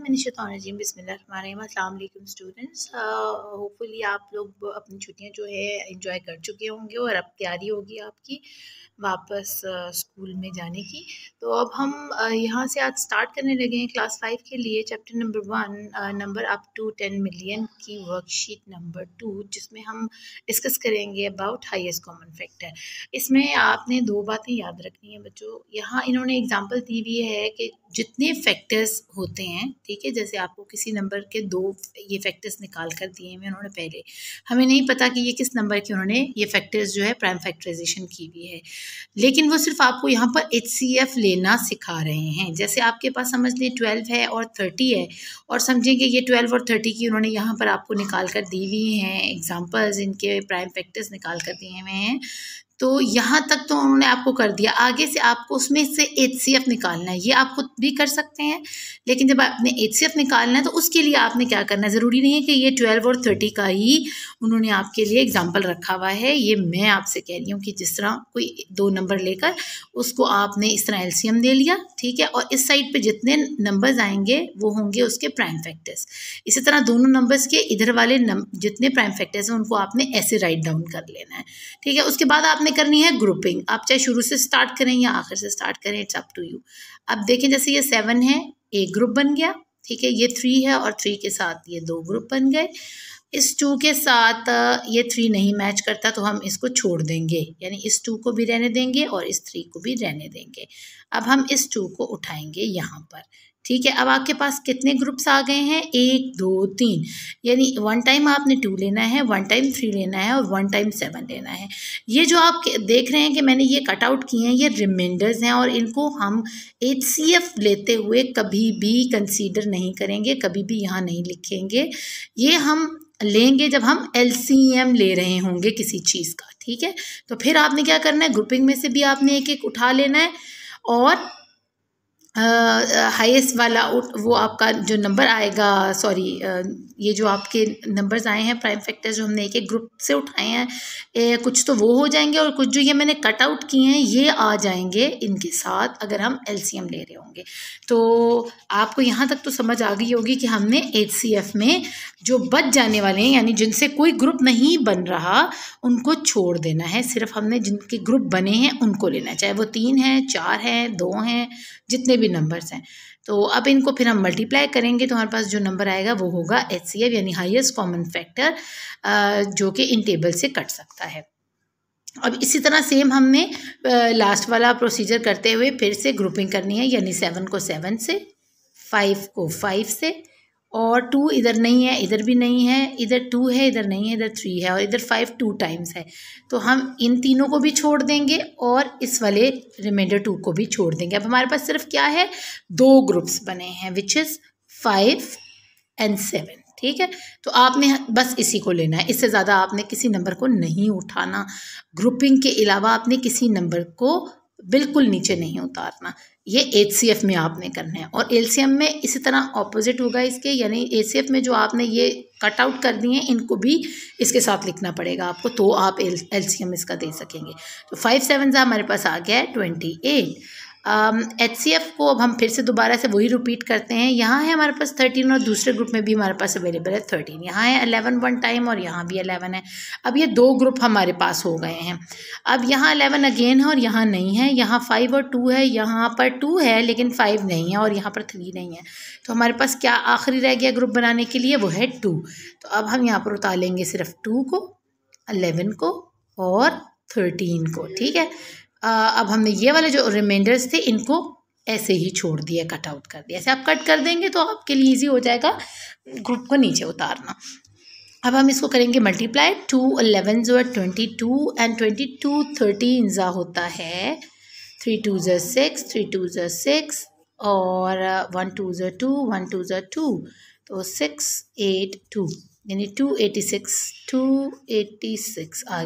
बिस्मिल्लाहिर्रहमानिर्रहीम students. Hopefully आप लोग अपनी छुट्टियाँ जो है इंजॉय कर चुके होंगे और अब तैयारी होगी आपकी वापस स्कूल में जाने की। तो अब हम यहाँ से आज स्टार्ट करने लगे हैं क्लास फाइव के लिए। Chapter number one number up to ten million की वर्कशीट नंबर टू, जिसमें हम डिस्कस करेंगे अबाउट हाईएस्ट कॉमन फैक्टर। इसमें आपने दो बातें याद रखनी है बच्चों। यहाँ इन्होंने एग्जांपल दी हुई है कि जितने फैक्टर्स होते हैं ठीक है जैसे आपको किसी नंबर के दो ये फैक्टर्स निकाल कर दिए हैं उन्होंने पहले। हमें नहीं पता कि ये किस नंबर के उन्होंने ये फैक्टर्स जो है प्राइम फैक्टराइजेशन की हुई है। लेकिन वो सिर्फ़ आपको यहाँ पर एचसीएफ लेना सिखा रहे हैं। जैसे आपके पास समझ लें ट्वेल्व है और थर्टी है और समझेंगे ये ट्वेल्व और थर्टी की उन्होंने यहाँ पर आपको निकाल कर दी हुई हैं। एग्जाम्पल्स इनके प्राइम फैक्टर्स निकाल कर दिए हुए हैं। तो यहाँ तक तो उन्होंने आपको कर दिया। आगे से आपको उसमें से एच सी एफ़ निकालना है। ये आप खुद भी कर सकते हैं, लेकिन जब आपने एच सी एफ़ निकालना है तो उसके लिए आपने क्या करना है? ज़रूरी नहीं है कि ये ट्वेल्व और थर्टी का ही उन्होंने आपके लिए एग्ज़ाम्पल रखा हुआ है। ये मैं आपसे कह रही हूँ कि जिस तरह कोई दो नंबर लेकर, उसको आपने इस तरह एल्सियम ले लिया, ठीक है? और इस साइड पर जितने नंबर्स आएँगे, वो होंगे उसके प्राइम फैक्टर्स इसी तरह दोनों नंबर्स के इधर वाले जितने प्राइम फैक्टर्स हैं, उनको आपने ऐसे राइट डाउन कर लेना है, ठीक है? उसके बाद आपने आपने करनी है ग्रुपिंग आप चाहे शुरू से स्टार्ट करें या आखिर से स्टार्ट करें इट्स अप टू यू अब देखें, जैसे ये सेवन है, एक ग्रुप बन गया, ठीक है? ये थ्री है और थ्री के साथ ये दो ग्रुप बन गए। इस टू के साथ ये थ्री नहीं मैच करता तो हम इसको छोड़ देंगे। यानी इस टू को भी रहने देंगे और इस थ्री को भी रहने देंगे। अब हम इस टू को उठाएँगे यहाँ पर। ठीक है, अब आपके पास कितने ग्रुप्स आ गए हैं? एक, दो, तीन। यानी वन टाइम आपने टू लेना है वन टाइम थ्री लेना है और वन टाइम सेवन लेना है। ये जो आप देख रहे हैं कि मैंने ये कट आउट किए हैं, ये रिमाइंडर्स हैं और इनको हम एच सी एफ़ लेते हुए कभी भी कंसीडर नहीं करेंगे, कभी भी यहाँ नहीं लिखेंगे। ये हम लेंगे जब हम एल सी एम ले रहे होंगे किसी चीज़ का, ठीक है? तो फिर आपने क्या करना है? ग्रुपिंग में से भी आपने एक एक उठा लेना है और हाईएस्ट वाला वो आपका जो नंबर आएगा सॉरी ये जो आपके नंबर्स आए हैं प्राइम फैक्टर्स जो हमने एक एक ग्रुप से उठाए हैं ए, कुछ तो वो हो जाएँगे और कुछ जो ये मैंने कट आउट किए हैं ये आ जाएँगे इनके साथ अगर हम एलसीएम ले रहे होंगे। तो आपको यहाँ तक तो समझ आ गई होगी कि हमने एचसीएफ में जो बच जाने वाले हैं यानी जिनसे कोई ग्रुप नहीं बन रहा उनको छोड़ देना है। सिर्फ़ हमने जिनके ग्रुप बने हैं उनको लेना चाहे वो तीन हैं चार हैं दो हैं जितने भी नंबर्स हैं। तो अब इनको फिर हम मल्टीप्लाई करेंगे तो हमारे पास जो नंबर आएगा वो होगा एच सी एफ़ यानी हाईएस्ट कॉमन फैक्टर जो कि इन टेबल से कट सकता है। अब इसी तरह सेम हमने लास्ट वाला प्रोसीजर करते हुए फिर से ग्रुपिंग करनी है, यानी सेवन को सेवन से फाइव को फाइव से और टू इधर नहीं है, इधर भी नहीं है, इधर टू है, इधर नहीं है, इधर थ्री है और इधर फाइव टू टाइम्स है। तो हम इन तीनों को भी छोड़ देंगे और इस वाले रिमाइंडर टू को भी छोड़ देंगे। अब हमारे पास सिर्फ़ क्या है? दो ग्रुप्स बने हैं which is five and seven ठीक है? तो आपने बस इसी को लेना है। इससे ज़्यादा आपने किसी नंबर को नहीं उठाना। ग्रुपिंग के अलावा आपने किसी नंबर को बिल्कुल नीचे नहीं उतारना ये एच में आपने करना है। और एलसीएम में इसी तरह ऑपोजिट होगा इसके, यानी एच में जो आपने ये कट आउट कर दिए हैं, इनको भी इसके साथ लिखना पड़ेगा आपको तो आप एल इसका दे सकेंगे। तो फाइव सेवन हमारे पास आ गया है twenty eight H C F को अब हम फिर से दोबारा से वही रिपीट करते हैं। यहाँ है हमारे पास थर्टीन और दूसरे ग्रुप में भी हमारे पास अवेलेबल है थर्टीन यहाँ है अलेवन वन टाइम और यहाँ भी अलेवन है। अब ये दो ग्रुप हमारे पास हो गए हैं। अब यहाँ अलेवन अगेन है और यहाँ नहीं है। यहाँ फाइव और टू है। यहाँ पर टू है, लेकिन फाइव नहीं है और यहाँ पर थ्री नहीं है। तो हमारे पास क्या आखिरी रह गया ग्रुप बनाने के लिए? वो है टू तो अब हम यहाँ पर उतार लेंगे सिर्फ़ टू को अलेवन को और थर्टीन को। ठीक है? अब हमने ये वाले जो रिमाइंडर्स थे, इनको ऐसे ही छोड़ दिया कट आउट कर दिया। ऐसे आप कट कर देंगे तो आपके लिए ईजी हो जाएगा ग्रुप को नीचे उतारना। अब हम इसको करेंगे मल्टीप्लाई टू अलेवन जो twenty two and twenty two thirty इंजा होता है। थ्री टू ज़ा सिक्स थ्री टू ज़ा सिक्स और वन टू ज़ा टू वन टू ज़ा टू तो सिक्स एट टू यानी two eighty six two eighty six आ